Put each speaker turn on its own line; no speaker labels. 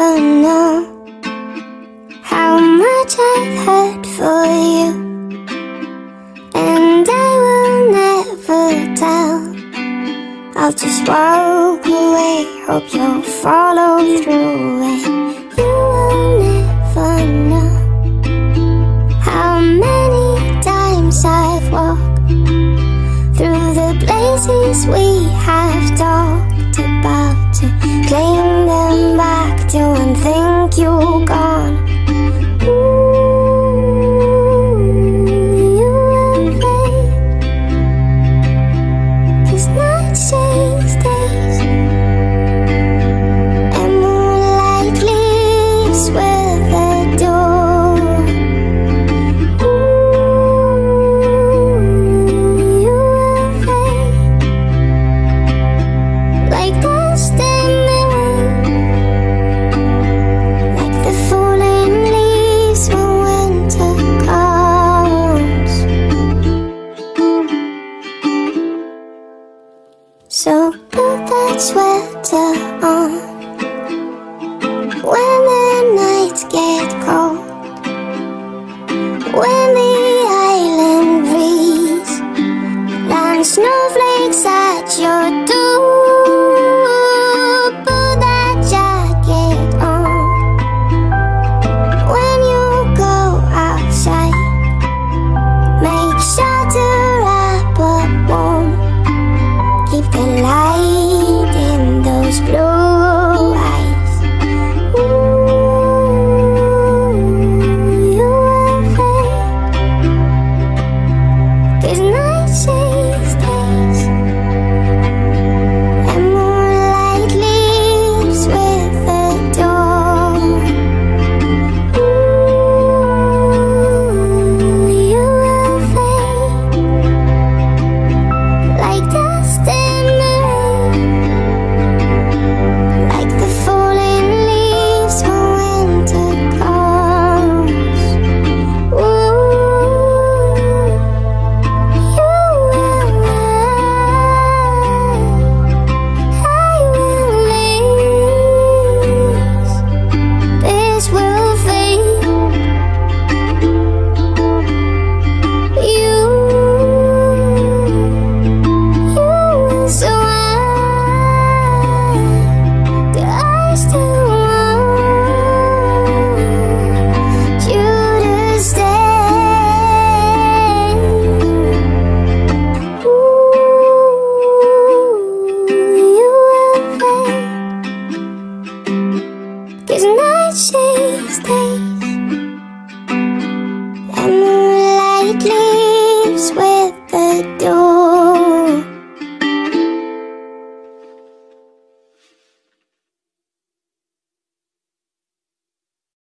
but know how much I've hurt for you, and I will never tell. I'll just walk away, hope you'll follow through, and you will never know how many times I've walked through the places we have talked. So put that sweater on When the nights get cold When the island breeze And snow Sweet.